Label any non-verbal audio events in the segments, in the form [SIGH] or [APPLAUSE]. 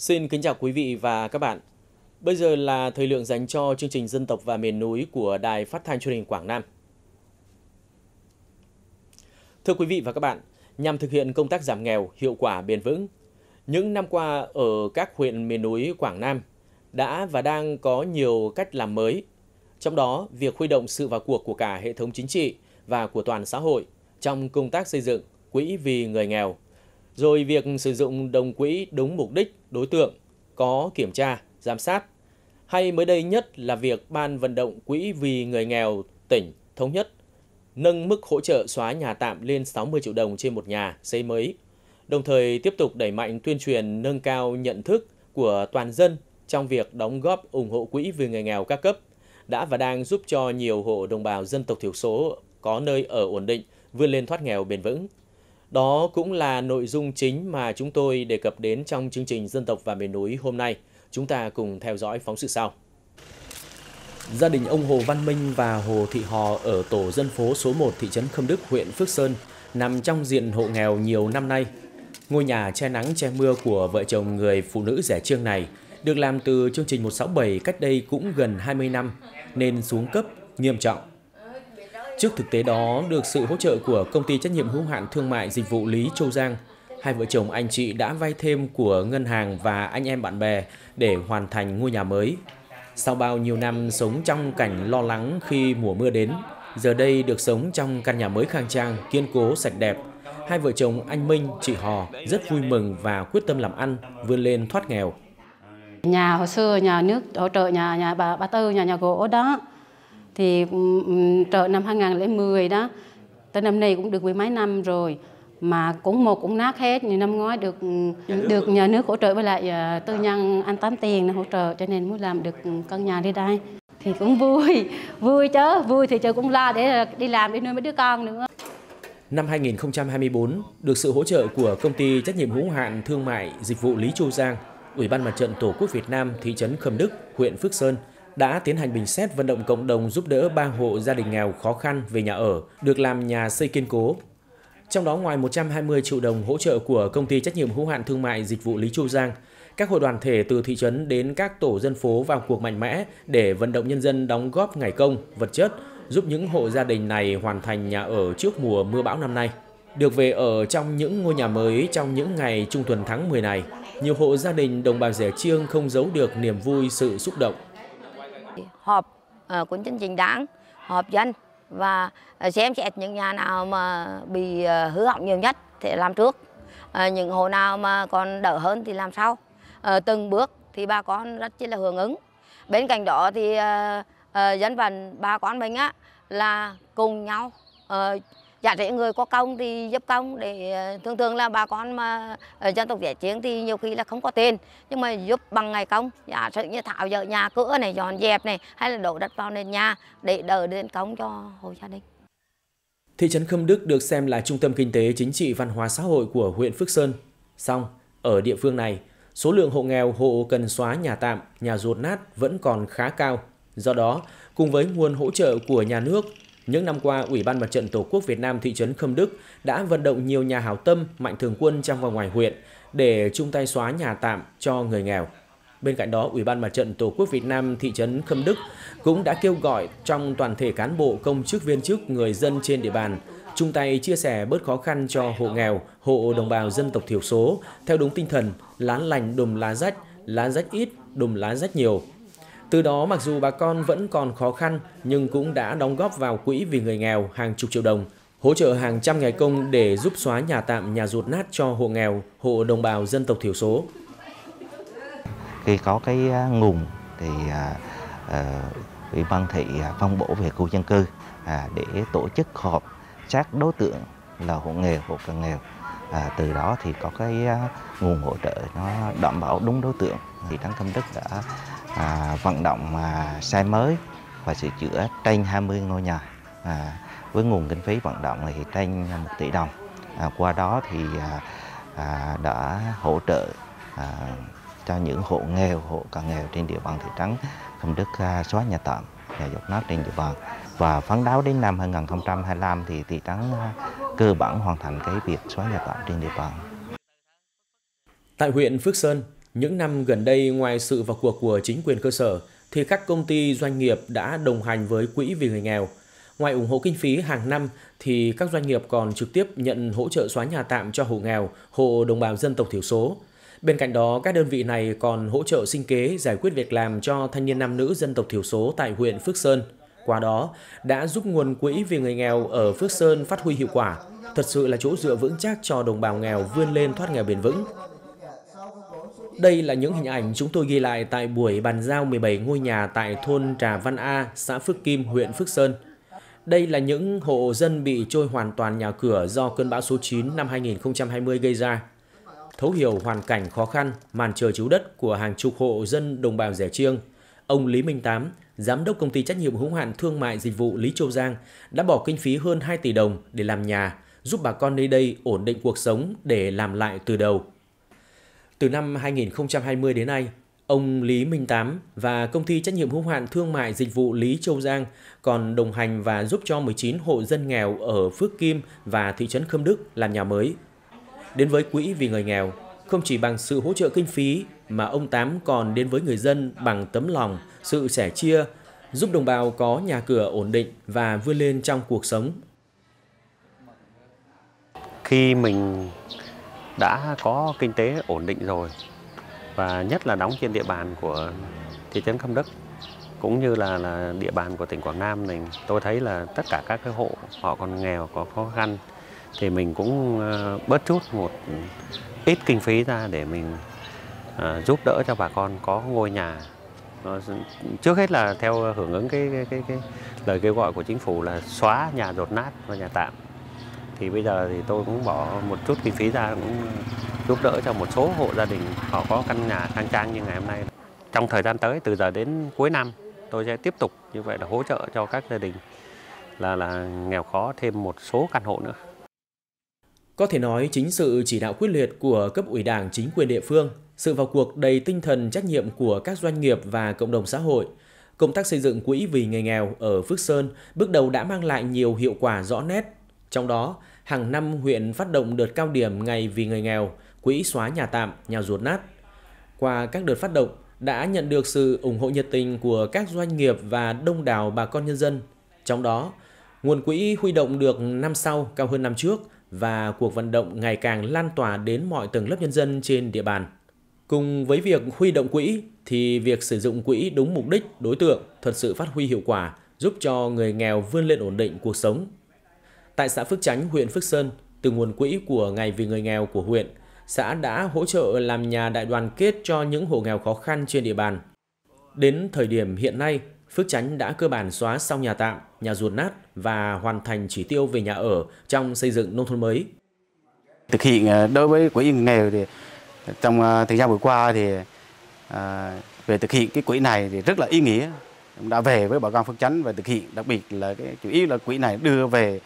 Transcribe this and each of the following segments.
Xin kính chào quý vị và các bạn. Bây giờ là thời lượng dành cho chương trình Dân tộc và miền núi của Đài Phát thanh Truyền hình Quảng Nam. Thưa quý vị và các bạn, nhằm thực hiện công tác giảm nghèo hiệu quả bền vững, những năm qua ở các huyện miền núi Quảng Nam đã và đang có nhiều cách làm mới. Trong đó, việc huy động sự vào cuộc của cả hệ thống chính trị và của toàn xã hội trong công tác xây dựng quỹ vì người nghèo, rồi việc sử dụng đồng quỹ đúng mục đích, đối tượng, có kiểm tra, giám sát. Hay mới đây nhất là việc Ban vận động quỹ vì người nghèo tỉnh thống nhất nâng mức hỗ trợ xóa nhà tạm lên 60 triệu đồng trên một nhà xây mới, đồng thời tiếp tục đẩy mạnh tuyên truyền nâng cao nhận thức của toàn dân trong việc đóng góp ủng hộ quỹ vì người nghèo các cấp đã và đang giúp cho nhiều hộ đồng bào dân tộc thiểu số có nơi ở ổn định, vươn lên thoát nghèo bền vững. Đó cũng là nội dung chính mà chúng tôi đề cập đến trong chương trình Dân tộc và miền núi hôm nay. Chúng ta cùng theo dõi phóng sự sau. Gia đình ông Hồ Văn Minh và Hồ Thị Hò ở tổ dân phố số 1 thị trấn Khâm Đức, huyện Phước Sơn nằm trong diện hộ nghèo nhiều năm nay. Ngôi nhà che nắng che mưa của vợ chồng người phụ nữ rẻ trương này được làm từ chương trình 167 cách đây cũng gần 20 năm nên xuống cấp nghiêm trọng. Trước thực tế đó, được sự hỗ trợ của công ty trách nhiệm hữu hạn thương mại dịch vụ Lý Châu Giang, hai vợ chồng anh chị đã vay thêm của ngân hàng và anh em bạn bè để hoàn thành ngôi nhà mới. Sau bao nhiêu năm sống trong cảnh lo lắng khi mùa mưa đến, giờ đây được sống trong căn nhà mới khang trang, kiên cố, sạch đẹp. Hai vợ chồng anh Minh, chị Hò rất vui mừng và quyết tâm làm ăn, vươn lên thoát nghèo. Nhà hồi xưa nhà nước hỗ trợ nhà nhà bà bà Tư nhà nhà gỗ đó thì trợ năm 2010 đó tới năm nay cũng được mười mấy năm rồi mà cũng một cũng nát hết như năm ngoái được được nhà nước hỗ trợ với lại uh, tư nhân ăn tám tiền hỗ trợ cho nên mới làm được căn nhà đi đây. Thì cũng vui [LAUGHS] vui chứ vui thì trời cũng la để đi làm để nuôi mấy đứa con nữa. Năm 2024, được sự hỗ trợ của công ty trách nhiệm hữu hạn thương mại dịch vụ Lý Châu Giang, Ủy ban Mặt trận Tổ quốc Việt Nam thị trấn Khâm Đức, huyện Phước Sơn đã tiến hành bình xét vận động cộng đồng giúp đỡ ba hộ gia đình nghèo khó khăn về nhà ở, được làm nhà xây kiên cố. Trong đó ngoài 120 triệu đồng hỗ trợ của công ty trách nhiệm hữu hạn thương mại dịch vụ Lý Châu Giang, các hội đoàn thể từ thị trấn đến các tổ dân phố vào cuộc mạnh mẽ để vận động nhân dân đóng góp ngày công, vật chất, giúp những hộ gia đình này hoàn thành nhà ở trước mùa mưa bão năm nay. Được về ở trong những ngôi nhà mới trong những ngày trung tuần tháng 10 này, nhiều hộ gia đình đồng bào rẻ chiêng không giấu được niềm vui sự xúc động họp uh, của chương trình đảng họp dân. Và ờ, xem xét những nhà nào mà bị uh, hư hỏng nhiều nhất thì làm trước. Uh, những hộ nào mà còn đỡ hơn thì làm sau. Uh, từng bước thì bà con rất chỉ là hưởng ứng. Bên cạnh đó thì uh, uh, dân vận bà con mình á là cùng nhau Dạ, uh, giả người có công thì giúp công để ờ, thường thường là bà con mà ở dân tộc giải chiến thì nhiều khi là không có tiền nhưng mà giúp bằng ngày công dạ, giả sử như thảo dỡ nhà cửa này dọn dẹp này hay là đổ đất vào nền nhà để đỡ đến công cho hộ gia đình Thị trấn Khâm Đức được xem là trung tâm kinh tế, chính trị, văn hóa xã hội của huyện Phước Sơn. Song, ở địa phương này, số lượng hộ nghèo, hộ cần xóa nhà tạm, nhà ruột nát vẫn còn khá cao. Do đó, cùng với nguồn hỗ trợ của nhà nước, những năm qua, Ủy ban Mặt trận Tổ quốc Việt Nam thị trấn Khâm Đức đã vận động nhiều nhà hảo tâm, mạnh thường quân trong và ngoài huyện để chung tay xóa nhà tạm cho người nghèo. Bên cạnh đó, Ủy ban Mặt trận Tổ quốc Việt Nam thị trấn Khâm Đức cũng đã kêu gọi trong toàn thể cán bộ, công chức viên chức, người dân trên địa bàn chung tay chia sẻ bớt khó khăn cho hộ nghèo, hộ đồng bào dân tộc thiểu số theo đúng tinh thần lá lành đùm lá rách, lá rách ít, đùm lá rách nhiều, từ đó mặc dù bà con vẫn còn khó khăn nhưng cũng đã đóng góp vào quỹ vì người nghèo hàng chục triệu đồng, hỗ trợ hàng trăm ngày công để giúp xóa nhà tạm nhà ruột nát cho hộ nghèo, hộ đồng bào dân tộc thiểu số. Khi có cái à, nguồn thì à, à, Ủy ban thị phân bổ về khu dân cư à, để tổ chức họp sát đối tượng là hộ nghèo, hộ cận nghèo. À, từ đó thì có cái nguồn hỗ trợ nó đảm bảo đúng đối tượng. Thì Đảng Công Đức đã à, vận động à, xây mới và sửa chữa trên 20 ngôi nhà à, với nguồn kinh phí vận động thì trên 1 tỷ đồng. À, qua đó thì à, à, đã hỗ trợ à, cho những hộ nghèo, hộ cận nghèo trên địa bàn thị trấn Thâm Đức à, xóa nhà tạm, nhà dột nát trên địa bàn và phấn đấu đến năm 2025 thì thị trấn à, cơ bản hoàn thành cái việc xóa nhà tạm trên địa bàn. Tại huyện Phước Sơn, những năm gần đây, ngoài sự vào cuộc của chính quyền cơ sở, thì các công ty doanh nghiệp đã đồng hành với Quỹ vì người nghèo. Ngoài ủng hộ kinh phí hàng năm, thì các doanh nghiệp còn trực tiếp nhận hỗ trợ xóa nhà tạm cho hộ nghèo, hộ đồng bào dân tộc thiểu số. Bên cạnh đó, các đơn vị này còn hỗ trợ sinh kế, giải quyết việc làm cho thanh niên nam nữ dân tộc thiểu số tại huyện Phước Sơn. Qua đó, đã giúp nguồn quỹ vì người nghèo ở Phước Sơn phát huy hiệu quả, thật sự là chỗ dựa vững chắc cho đồng bào nghèo vươn lên thoát nghèo bền vững. Đây là những hình ảnh chúng tôi ghi lại tại buổi bàn giao 17 ngôi nhà tại thôn Trà Văn A, xã Phước Kim, huyện Phước Sơn. Đây là những hộ dân bị trôi hoàn toàn nhà cửa do cơn bão số 9 năm 2020 gây ra. Thấu hiểu hoàn cảnh khó khăn, màn trời chiếu đất của hàng chục hộ dân đồng bào rẻ chiêng, ông Lý Minh Tám, giám đốc công ty trách nhiệm hữu hạn thương mại dịch vụ Lý Châu Giang đã bỏ kinh phí hơn 2 tỷ đồng để làm nhà, giúp bà con nơi đây ổn định cuộc sống để làm lại từ đầu. Từ năm 2020 đến nay, ông Lý Minh Tám và công ty trách nhiệm hữu hạn thương mại dịch vụ Lý Châu Giang còn đồng hành và giúp cho 19 hộ dân nghèo ở Phước Kim và thị trấn Khâm Đức làm nhà mới. Đến với quỹ vì người nghèo, không chỉ bằng sự hỗ trợ kinh phí mà ông Tám còn đến với người dân bằng tấm lòng, sự sẻ chia, giúp đồng bào có nhà cửa ổn định và vươn lên trong cuộc sống. Khi mình đã có kinh tế ổn định rồi và nhất là đóng trên địa bàn của thị trấn Khâm Đức cũng như là là địa bàn của tỉnh Quảng Nam mình. Tôi thấy là tất cả các cái hộ họ còn nghèo có khó khăn thì mình cũng ờ, bớt chút một ít kinh phí ra để mình à, giúp đỡ cho bà con có ngôi nhà. Nó, trước hết là theo hưởng ứng cái, cái cái cái lời kêu gọi của chính phủ là xóa nhà rột nát và nhà tạm thì bây giờ thì tôi cũng bỏ một chút kinh phí ra cũng giúp đỡ cho một số hộ gia đình họ có căn nhà khang trang như ngày hôm nay trong thời gian tới từ giờ đến cuối năm tôi sẽ tiếp tục như vậy là hỗ trợ cho các gia đình là là nghèo khó thêm một số căn hộ nữa có thể nói chính sự chỉ đạo quyết liệt của cấp ủy Đảng chính quyền địa phương, sự vào cuộc đầy tinh thần trách nhiệm của các doanh nghiệp và cộng đồng xã hội, công tác xây dựng quỹ vì người nghèo ở Phước Sơn bước đầu đã mang lại nhiều hiệu quả rõ nét. Trong đó, hàng năm huyện phát động đợt cao điểm ngày vì người nghèo, quỹ xóa nhà tạm, nhà ruột nát. Qua các đợt phát động đã nhận được sự ủng hộ nhiệt tình của các doanh nghiệp và đông đảo bà con nhân dân. Trong đó, nguồn quỹ huy động được năm sau cao hơn năm trước và cuộc vận động ngày càng lan tỏa đến mọi tầng lớp nhân dân trên địa bàn. Cùng với việc huy động quỹ thì việc sử dụng quỹ đúng mục đích, đối tượng thật sự phát huy hiệu quả, giúp cho người nghèo vươn lên ổn định cuộc sống. Tại xã Phước Chánh, huyện Phước Sơn, từ nguồn quỹ của Ngày vì người nghèo của huyện, xã đã hỗ trợ làm nhà đại đoàn kết cho những hộ nghèo khó khăn trên địa bàn. Đến thời điểm hiện nay, Phước Chánh đã cơ bản xóa xong nhà tạm, nhà ruột nát và hoàn thành chỉ tiêu về nhà ở trong xây dựng nông thôn mới. Thực hiện ờ, đối với quỹ người nghèo thì trong ờ, thời gian vừa qua thì à, về thực hiện cái quỹ này thì rất là ý nghĩa đã về với bà con Phước Chánh và thực hiện đặc biệt là cái chủ yếu là quỹ này đưa về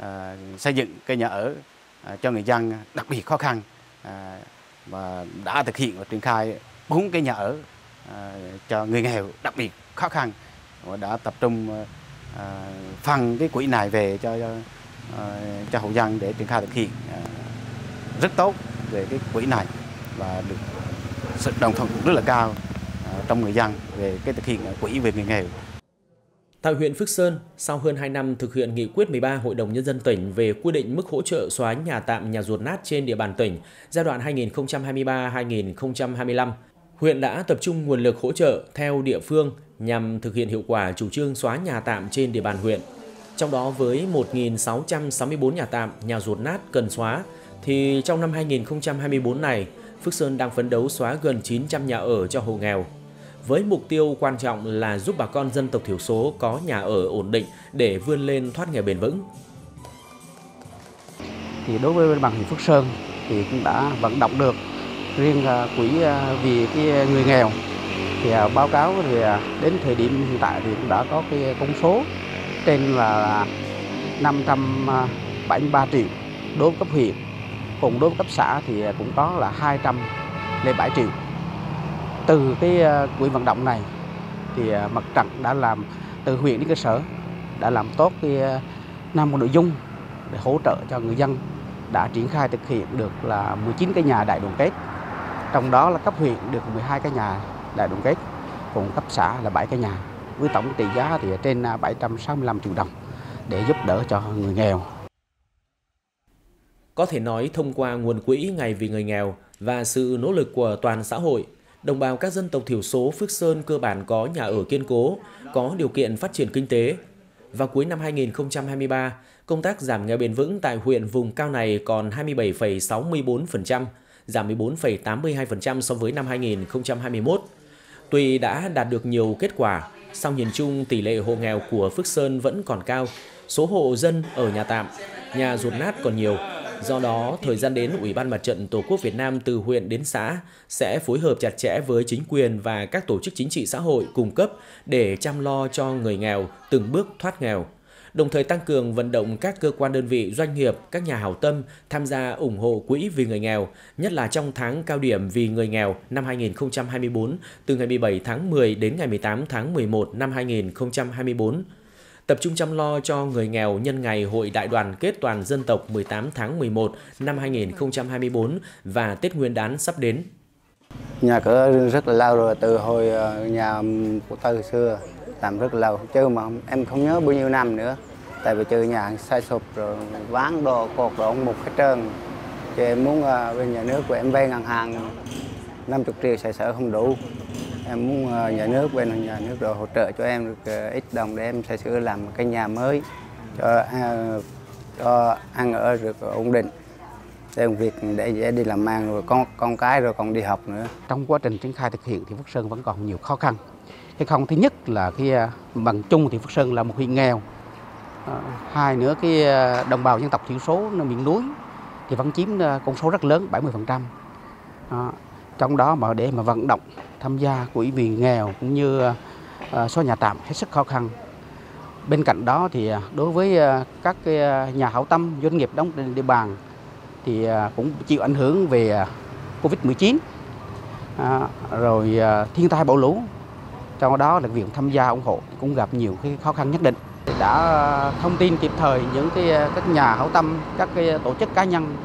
à, xây dựng cái nhà ở à, cho người dân đặc biệt khó khăn à, và đã thực hiện và triển khai bốn cái nhà ở à, cho người nghèo đặc biệt khó khăn và đã tập trung à, phân cái quỹ này về cho cho, à, cho hộ dân để triển khai thực hiện à, rất tốt về cái quỹ này và được sự đồng thuận rất là cao à, trong người dân về cái thực hiện quỹ về người nghèo. Tại huyện Phước Sơn, sau hơn 2 năm thực hiện nghị quyết 13 Hội đồng Nhân dân tỉnh về quy định mức hỗ trợ xóa nhà tạm nhà ruột nát trên địa bàn tỉnh giai đoạn 2023-2025, huyện đã tập trung nguồn lực hỗ trợ theo địa phương nhằm thực hiện hiệu quả chủ trương xóa nhà tạm trên địa bàn huyện. Trong đó với 1.664 nhà tạm, nhà ruột nát cần xóa, thì trong năm 2024 này, Phước Sơn đang phấn đấu xóa gần 900 nhà ở cho hộ nghèo. Với mục tiêu quan trọng là giúp bà con dân tộc thiểu số có nhà ở ổn định để vươn lên thoát nghèo bền vững. Thì đối với bằng huyện Phước Sơn thì cũng đã vận động được riêng à, quỹ à, vì cái người nghèo. Thì à, báo cáo thì đến thời điểm hiện tại thì cũng đã có cái con số trên là 573 triệu đối với cấp huyện. Cùng đối với cấp xã thì cũng có là 207 triệu từ cái ờ, quỹ vận động này thì ờ, mặt trận đã làm từ huyện đến cơ sở đã làm tốt cái ờ, năm nội dung để hỗ trợ cho người dân đã triển khai thực hiện được là 19 cái nhà đại đoàn kết Trong đó là cấp huyện được 12 cái nhà đại đoàn kết, cùng cấp xã là 7 cái nhà với tổng trị giá thì trên 765 triệu đồng để giúp đỡ cho người nghèo. Có thể nói thông qua nguồn quỹ Ngày vì người nghèo và sự nỗ lực của toàn xã hội, đồng bào các dân tộc thiểu số Phước Sơn cơ bản có nhà ở kiên cố, có điều kiện phát triển kinh tế. Vào cuối năm 2023, công tác giảm nghèo bền vững tại huyện vùng cao này còn 27,64%, giảm 14,82% so với năm 2021. Tuy đã đạt được nhiều kết quả, song nhìn chung tỷ lệ hộ nghèo của Phước Sơn vẫn còn cao, số hộ dân ở nhà tạm, nhà ruột nát còn nhiều. Do đó, thời gian đến, Ủy ban Mặt trận Tổ quốc Việt Nam từ huyện đến xã sẽ phối hợp chặt chẽ với chính quyền và các tổ chức chính trị xã hội cung cấp để chăm lo cho người nghèo từng bước thoát nghèo. Đồng thời tăng cường vận động các cơ quan đơn vị, doanh nghiệp, các nhà hảo tâm tham gia ủng hộ quỹ vì người nghèo, nhất là trong tháng cao điểm vì người nghèo năm 2024 từ ngày 17 tháng 10 đến ngày 18 tháng 11 năm 2024 tập trung chăm lo cho người nghèo nhân ngày Hội Đại đoàn kết toàn dân tộc 18 tháng 11 năm 2024 và Tết Nguyên đán sắp đến. Nhà cửa rất là lâu rồi, từ hồi ờ, nhà ừ, của tôi xưa làm rất là lâu chứ mà em không nhớ bao nhiêu năm nữa tại vì chơi nhà sai sụp rồi ván đồ cột đồ một hết trơn. Thì em muốn ờ, bên nhà nước của em vay ngân hàng 50 triệu sẽ sợ không đủ em muốn ờ, nhà nước bên nhà nước rồi hỗ trợ cho em được ờ, ít đồng để em sẽ sửa làm cái nhà mới cho ờ, cho ăn ở được ổn định. Để việc để dễ đi làm ăn rồi con con cái rồi còn đi học nữa. Trong quá trình triển khai thực hiện thì Phước Sơn vẫn còn nhiều khó khăn. Cái không thứ nhất là cái bằng chung thì Phước Sơn là một huyện nghèo. Hai nữa cái đồng bào dân tộc thiểu số miền núi thì vẫn chiếm con số rất lớn 70% trăm trong đó mà để mà vận động tham gia của ủy viên nghèo cũng như à, số nhà tạm hết sức khó khăn. Bên cạnh đó thì à, đối với à, các nhà hảo tâm doanh nghiệp đóng trên địa bàn thì cũng chịu ảnh hưởng về Covid-19 à, rồi thiên tai bão lũ. Trong đó là việc tham gia ủng hộ cũng gặp nhiều cái khó khăn nhất định. Đã thông tin kịp thời những cái các nhà hảo tâm các cái tổ chức cá nhân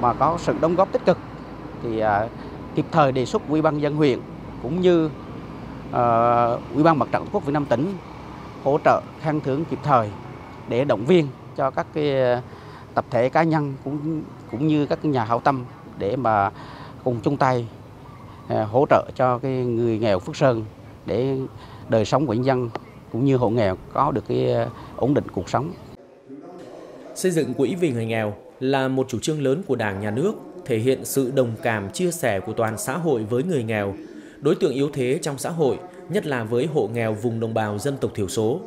mà có sự đóng góp tích cực thì kịp thời đề xuất ủy ban dân huyện cũng như uh, ủy ban mặt trận tổ quốc Việt Nam tỉnh hỗ trợ khen thưởng kịp thời để động viên cho các cái ờ, tập thể cá nhân cũng cũng như các nhà hảo tâm để mà cùng chung tay uh, hỗ trợ cho cái người nghèo Phước Sơn để đời sống của nhân dân cũng như hộ nghèo có được cái ổn định cuộc sống. Xây dựng quỹ vì người nghèo là một chủ trương lớn của Đảng, Nhà nước, thể hiện sự đồng cảm, chia sẻ của toàn xã hội với người nghèo, đối tượng yếu thế trong xã hội, nhất là với hộ nghèo vùng đồng bào dân tộc thiểu số.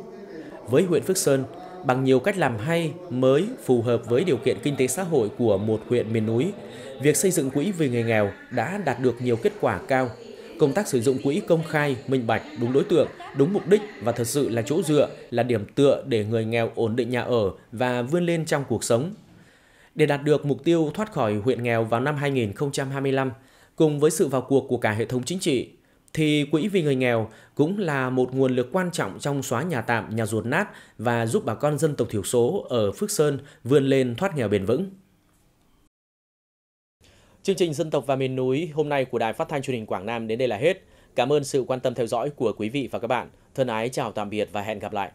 Với huyện Phước Sơn, bằng nhiều cách làm hay, mới, phù hợp với điều kiện kinh tế xã hội của một huyện miền núi, việc xây dựng quỹ vì người nghèo đã đạt được nhiều kết quả cao công tác sử dụng quỹ công khai, minh bạch, đúng đối tượng, đúng mục đích và thật sự là chỗ dựa, là điểm tựa để người nghèo ổn định nhà ở và vươn lên trong cuộc sống. Để đạt được mục tiêu thoát khỏi huyện nghèo vào năm 2025, cùng với sự vào cuộc của cả hệ thống chính trị, thì Quỹ vì người nghèo cũng là một nguồn lực quan trọng trong xóa nhà tạm, nhà ruột nát và giúp bà con dân tộc thiểu số ở Phước Sơn vươn lên thoát nghèo bền vững. Chương trình Dân tộc và miền núi hôm nay của Đài Phát thanh Truyền hình Quảng Nam đến đây là hết. Cảm ơn sự quan tâm theo dõi của quý vị và các bạn. Thân ái chào tạm biệt và hẹn gặp lại.